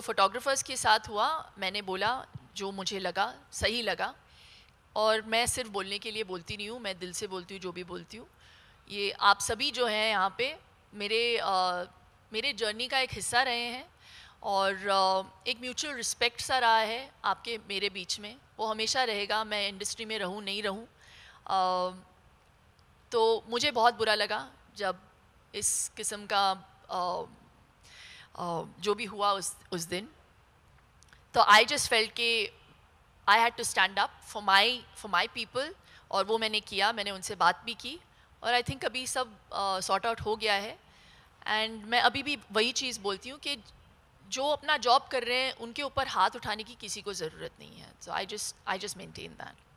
Photographers के साथ हुआ मैंने बोला जो मुझे लगा सही लगा। और मैं सिर्फ़ बोलने के लिए बोलती नहीं हूँ मैं दिल से बोलती हूँ जो भी बोलती हूँ। ये आप सभी जो हैं यहाँ पे मेरे आ, मेरे जर्नी का एक हिस्सा रहे हैं। और आ, एक म्यूचुअल रिस्पेक्ट सा रहा है आपके मेरे बीच में। वो हमेशा रहेगा मैं इंडस्ट्री में रहूँ नहीं रहूँ। तो मुझे बहुत बुरा लगा जब इस किस्म का आ, जो भी हुआ उस उस दिन। तो आई जस्ट फेल्ट के I had to stand up for my for my people और वो मैंने किया मैंने उनसे बात भी की और आई थिंक अभी सब सॉर्ट uh, आउट हो गया है। एंड मैं अभी भी वही चीज़ बोलती हूँ कि जो अपना जॉब कर रहे हैं उनके ऊपर हाथ उठाने की किसी को ज़रूरत नहीं है। So I just I just maintain that